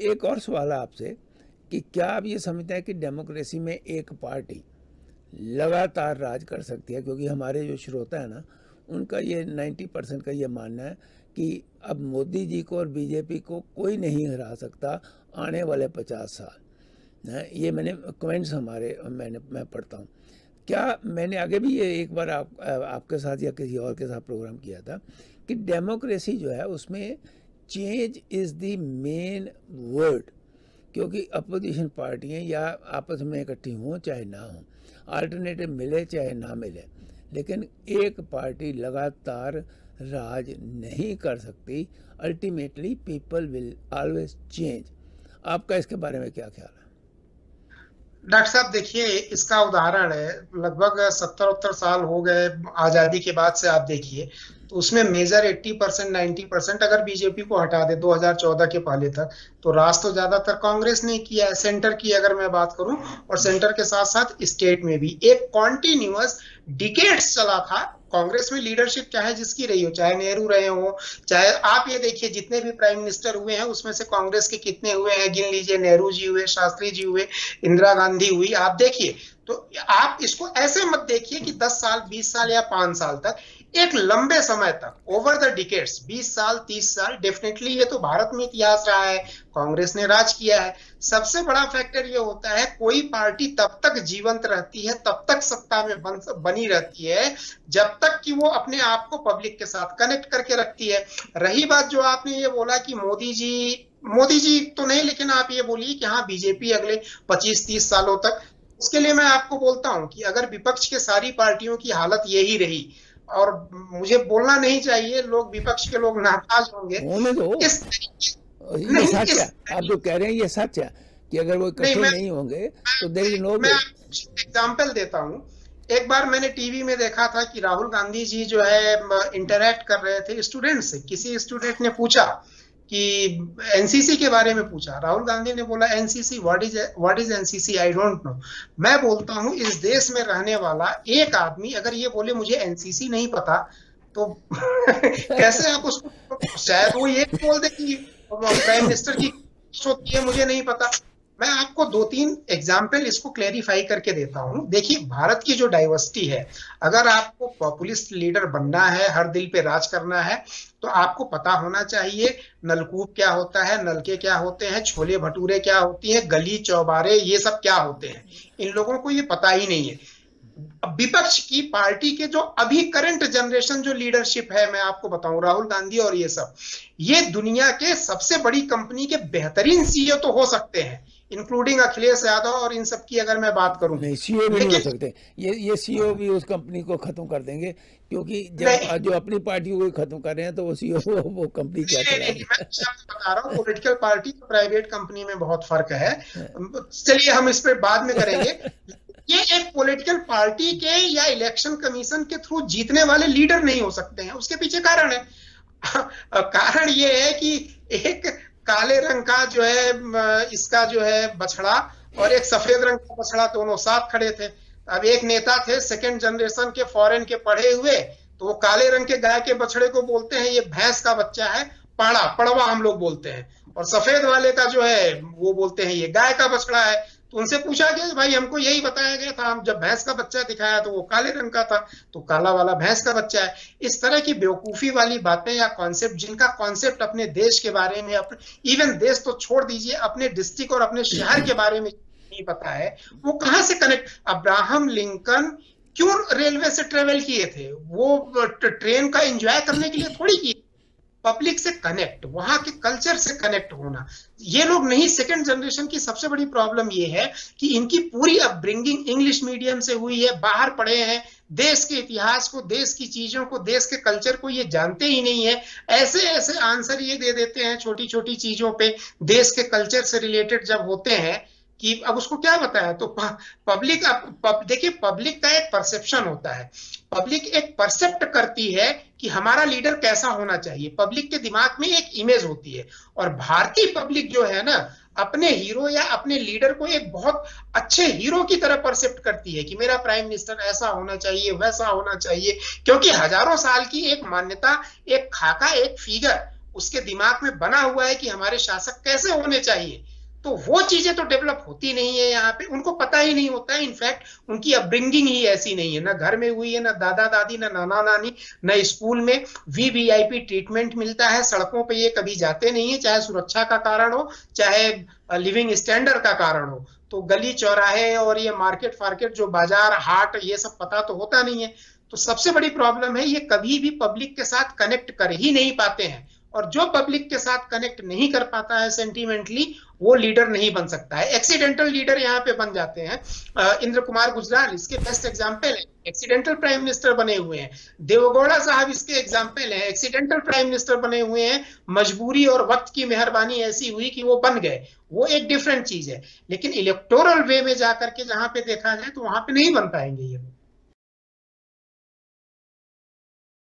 एक और सवाल है आपसे कि क्या आप ये समझते हैं कि डेमोक्रेसी में एक पार्टी लगातार राज कर सकती है? क्योंकि हमारे जो श्रोता है ना, उनका ये 90 परसेंट का ये मानना है कि अब मोदी जी को और बीजेपी को कोई नहीं हरा सकता आने वाले 50 साल। ये मैंने कमेंट्स हमारे, मैंने, मैं पढ़ता हूँ। क्या मैंने आगे भी ये एक बार आप, आपके साथ या किसी और के साथ प्रोग्राम किया था कि डेमोक्रेसी जो है उसमें change is the main word क्योंकि अपोजिशन पार्टियाँ या आपस में इकट्ठी हों, चाहे ना हों अल्टरनेटिव मिले, चाहे ना मिले, लेकिन एक पार्टी लगातार राज नहीं कर सकती ultimately people will always change आपका इसके बारे में क्या ख्याल है? डॉक्टर साहब, देखिए, इसका उदाहरण है, लगभग सत्तर उत्तर साल हो गए, आज़ादी के बाद से आप देखिए तो उसमें मेजर 80 परसेंट नाइन्टी परसेंट अगर बीजेपी को हटा दे 2014 के पहले तक तो राज तो ज़्यादातर कांग्रेस ने किया है, सेंटर की अगर मैं बात करूँ, और सेंटर के साथ साथ स्टेट में भी। एक कॉन्टिन्यूस डिकेट्स चला था, कांग्रेस में लीडरशिप चाहे जिसकी रही हो, चाहे नेहरू रहे हो, चाहे आप ये देखिए, जितने भी प्राइम मिनिस्टर हुए हैं, उसमें से कांग्रेस के कितने हुए हैं? गिन लीजिए, नेहरू जी हुए, शास्त्री जी हुए, इंदिरा गांधी हुई, आप देखिए। तो आप इसको ऐसे मत देखिए कि 10 साल 20 साल या 5 साल तक एक लंबे समय तक ओवर द डिकेट्स 20 साल 30 साल डेफिनेटली ये तो भारत में इतिहास रहा है कांग्रेस ने राज किया है। सबसे बड़ा फैक्टर ये होता है कोई पार्टी तब तक जीवंत रहती है तब तक सत्ता में बन, बनी रहती है जब तक कि वो अपने आप को पब्लिक के साथ कनेक्ट करके रखती है। रही बात जो आपने ये बोला कि मोदी जी मोदी जी तो नहीं लेकिन आप ये बोलिए कि हाँ बीजेपी अगले 25-30 सालों तक। उसके लिए मैं आपको बोलता हूँ कि अगर विपक्ष के सारी पार्टियों की हालत यही रही और मुझे बोलना नहीं चाहिए लोग विपक्ष के लोग नाराज़ होंगे। इस ये सच है। आप जो कह रहे हैं ये सच है कि अगर वो इकट्ठे नहीं, नहीं होंगे तो देर नो मैं एग्जांपल देता हूँ। एक बार मैंने टीवी में देखा था कि राहुल गांधी जी जो है इंटरेक्ट कर रहे थे स्टूडेंट से। किसी स्टूडेंट ने पूछा कि एनसीसी के बारे में पूछा। राहुल गांधी ने बोला NCC what is what is NCC I don't know मैं बोलता हूँ, इस देश में रहने वाला एक आदमी, अगर ये बोले, मुझे एनसीसी नहीं पता तो कैसे आप उसको, शायद वो ये बोल दे कि प्राइम मिनिस्टर की होती है, मुझे नहीं पता। मैं आपको दो तीन एग्ज़ाम्पल इसको क्लेरिफाई करके देता हूँ। देखिए, भारत की जो डाइवर्सिटी है, अगर आपको पॉपुलिस्ट लीडर बनना है, हर दिल पे राज करना है तो आपको पता होना चाहिए नलकूप क्या होता है, नलके क्या होते हैं, छोले भटूरे क्या होती हैं, गली चौबारे, ये सब क्या होते हैं? इन लोगों को ये पता ही नहीं है। विपक्ष की पार्टी के जो अभी करंट जनरेशन जो लीडरशिप है, मैं आपको बताऊँ, राहुल गांधी और ये सब, ये दुनिया के सबसे बड़ी कंपनी के बेहतरीन सीईओ तो हो सकते हैं। इंक्लूडिंग अखिलेश यादव और इन सब की अगर मैं बात करूँ। नहीं सीओ भी नहीं हो सकते। ये ये सीओ भी उस कंपनी को खत्म कर देंगे क्योंकि जब जो अपनी पार्टी को खत्म कर रहे हैं तो वो सीओ वो, कंपनी क्या चलाएगी? बता रहा हूँ पॉलिटिकल पार्टी और प्राइवेट कंपनी में बहुत फ़र्क है। हाँ। चलिए हम इस पर बाद में करेंगे। ये एक पॉलिटिकल पार्टी के या इलेक्शन कमीशन के थ्रू जीतने वाले लीडर नहीं हो सकते हैं। उसके पीछे कारण है। कारण ये है कि एक काले रंग का जो है इसका जो है बछड़ा और एक सफ़ेद रंग का बछड़ा दोनों साथ खड़े थे। अब एक नेता थे सेकेंड जनरेशन के फॉरेन के पढ़े हुए तो वो काले रंग के गाय के बछड़े को बोलते हैं, ये भैंस का बच्चा है, पाड़ा, पड़वा हम लोग बोलते हैं। और सफ़ेद वाले का जो है, वो बोलते हैं, ये गाय का बछड़ा है। तो उनसे पूछा गया भाई हमको यही बताया गया था, हम जब भैंस का बच्चा दिखाया तो वो काले रंग का था तो काला वाला भैंस का बच्चा है। इस तरह की बेवकूफ़ी वाली बातें या कॉन्सेप्ट जिनका कॉन्सेप्ट अपने देश के बारे में अपने इवन देश तो छोड़ दीजिए, अपने डिस्ट्रिक्ट और अपने शहर के बारे में नहीं पता है, वो कहाँ से कनेक्ट अब्राहम लिंकन क्यों रेलवे से ट्रेवल किए थे? वो ट्रेन का एंजॉय करने के लिए थोड़ी किए पब्लिक से कनेक्ट, वहाँ के कल्चर से कनेक्ट होना। ये लोग नहीं सेकंड जनरेशन की सबसे बड़ी प्रॉब्लम ये है कि इनकी पूरी अपब्रिंगिंग इंग्लिश मीडियम से हुई है, बाहर पढ़े हैं। देश के इतिहास को, देश की चीज़ों को, देश के कल्चर को ये जानते ही नहीं है। ऐसे ऐसे आंसर ये दे देते हैं छोटी छोटी चीज़ों पे। देश के कल्चर से रिलेटेड जब होते हैं कि अब उसको क्या बताया? तो पब्लिक पब, देखिए पब्लिक का एक परसेप्शन होता है। पब्लिक एक परसेप्ट करती है कि हमारा लीडर कैसा होना चाहिए। पब्लिक के दिमाग में एक इमेज होती है। और भारतीय पब्लिक जो है ना अपने हीरो या अपने लीडर को एक बहुत अच्छे हीरो की तरह परसेप्ट करती है कि मेरा प्राइम मिनिस्टर ऐसा होना चाहिए वैसा होना चाहिए। क्योंकि हज़ारों साल की एक मान्यता एक खाका एक फिगर उसके दिमाग में बना हुआ है कि हमारे शासक कैसे होने चाहिए। तो वो चीज़ें तो डेवलप होती नहीं है यहाँ पे, उनको पता ही नहीं होता। है इनफैक्ट उनकी अपब्रिंगिंग ही ऐसी नहीं है। ना घर में हुई है, ना दादा दादी, ना नाना नानी, ना स्कूल में वीवीआईपी ट्रीटमेंट मिलता है। सड़कों पे ये कभी जाते नहीं है, चाहे सुरक्षा का कारण हो, चाहे लिविंग स्टैंडर्ड का कारण हो। तो गली चौराहे और ये मार्केट फार्केट जो बाज़ार, हाट, ये सब पता तो होता नहीं है। तो सबसे बड़ी प्रॉब्लम है, ये कभी भी पब्लिक के साथ कनेक्ट कर ही नहीं पाते हैं। और जो पब्लिक के साथ कनेक्ट नहीं कर पाता है सेंटिमेंटली वो लीडर नहीं बन सकता है। एक्सीडेंटल लीडर यहाँ पे बन जाते हैं। इंद्र कुमार गुजराल, इसके बेस्ट एग्ज़ाम्पल है। एक्सीडेंटल प्राइम मिनिस्टर बने हुए हैं। देवगौड़ा साहब इसके एग्ज़ाम्पल है। एक्सीडेंटल प्राइम मिनिस्टर बने हुए हैं। मजबूरी और वक्त की मेहरबानी ऐसी हुई कि वो बन गए। वो एक डिफरेंट चीज़ है। लेकिन इलेक्टोरल वे में जाकर के जहाँ पे देखा जाए तो वहाँ पे नहीं बन पाएँगे ये लोग।